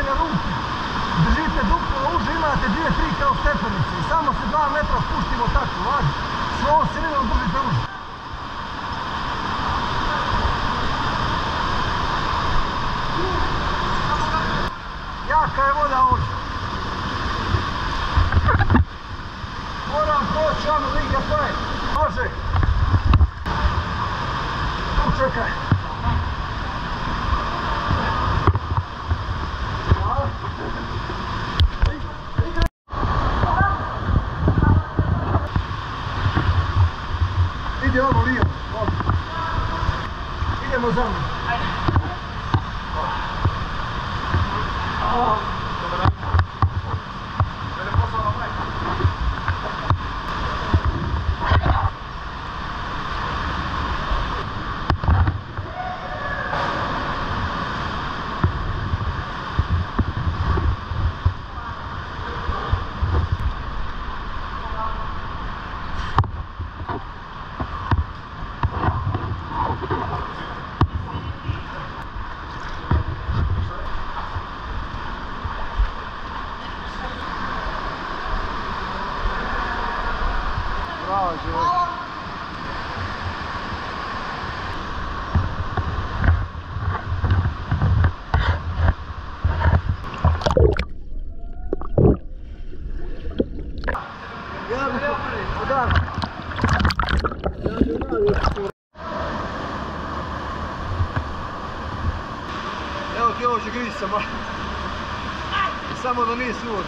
spuštate na ruke. Držite duplo uže, imate dvije, tri kao stepenice. I samo se dva metra spustimo tako, važi. Sve ovo silinom držite uže. Ja udar. Evo ti ovo će grići samo. Samo da nije sud.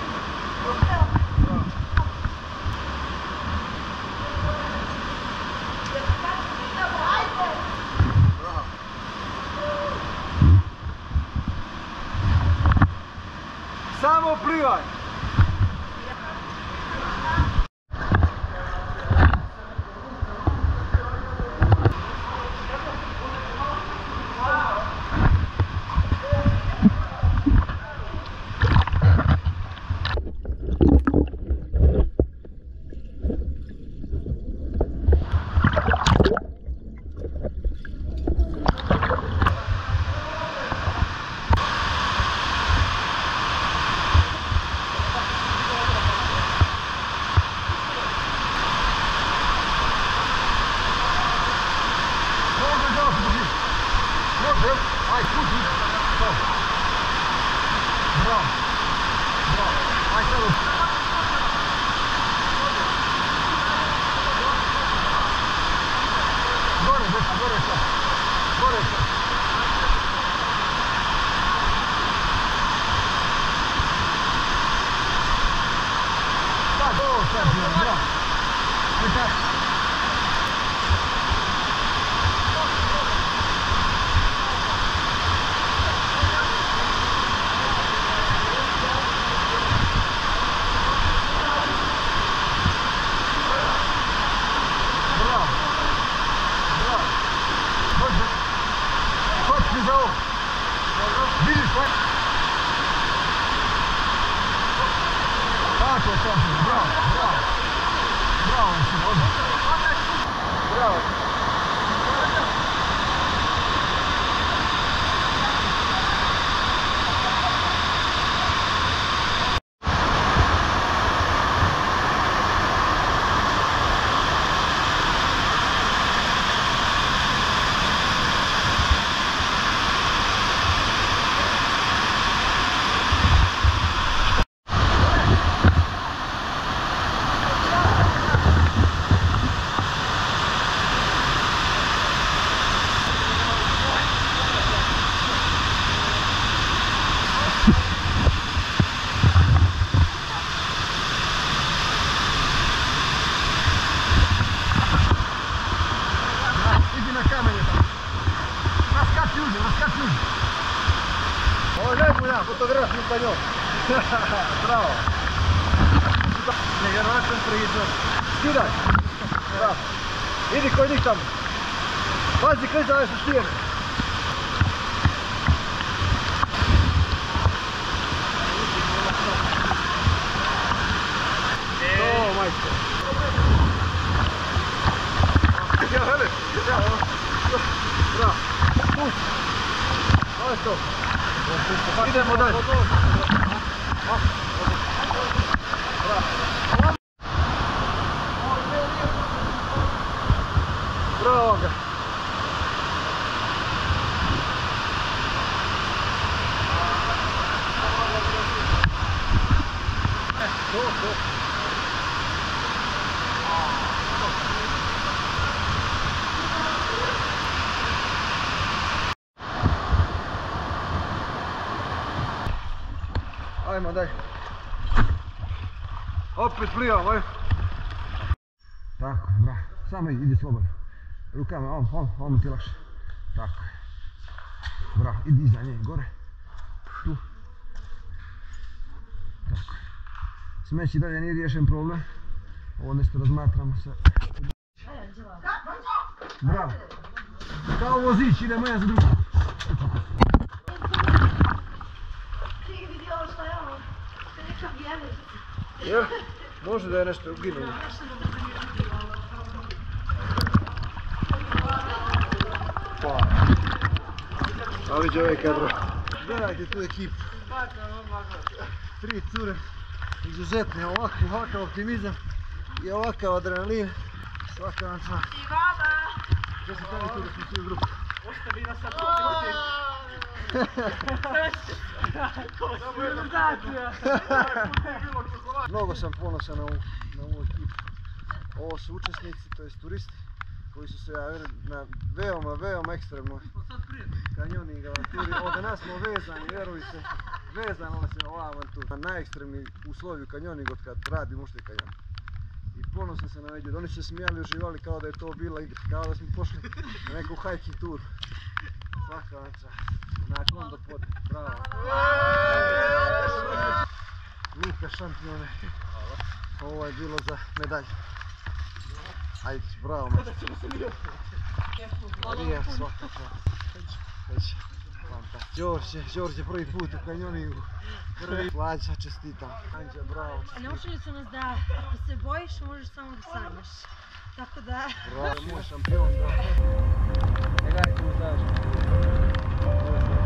Samo plivaj. na câmera. Então. Vai ficar sujo, vai ficar sujo. Olha, mulher, fotografia no canhão. Bravo. Не вероятен пригидно. Скидай. Браво. Иди кој ништо. Пази кој знаеш што assistir Opet plivam, aj. Tako, bra. Samo idi slobodno. Rukama, on, on, on ti lakše. Tako. Bra, idi iza nje, gore. Tu. Tako. Smeći dalje nije riješen problem. Ovo nešto razmatramo sa... Bravo. Kao vozić, idemo ja za. Ti vidio šta je ovo? To je neka vjelica. Jel? Može da je nešto uginulo. Pa. A vidi ove kadro. Gledajte tu ekipu. Tri cure. Izuzetni ovakav, ovakav optimizam i ovakav adrenalin. Svaka vam čast. I vama! Da se stavi tu da smo svi u grupu. Mnogo sam ponosan na ovu, na ovu ekipu. Ovo su učesnici, to jest turisti koji su se javili na veoma, veoma ekstremnoj kanjoning avanturi. Od nas smo vezani, vjerujte, vezano se ova avantura. Na najekstremniji uslovi u kanjoning od kad radim ušte kanjon. I ponosan sam na ovaj Oni su se smijali, uživali kao da je to bila igra, kao da smo pošli na neku hiking tur. Svaka vam čast. Nakon do pod, bravo. Luka šampione. Ovo je bilo za medalju. Ajde, bravo mačić. Rija, svaka čast. Već, fantastično. Đorđe, Đorđe prvi put u kanjoningu. Prvi plaća, čestitam. Anđa, bravo. A naučili su nas da ako se bojiš, možeš samo da sanjaš. Tako da... Bravo, moj šampion, bravo. Ne gledajte mu zažno.